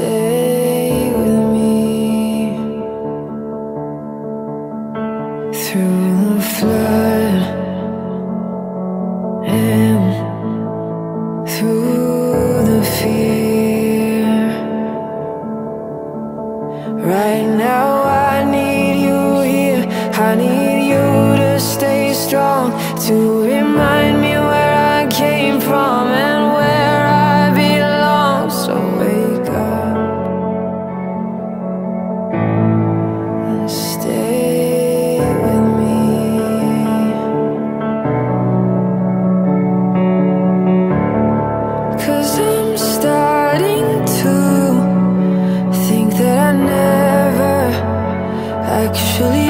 stay with me through the flood and through the fear. Right now, I need you here. I need you to stay strong to. that I never actually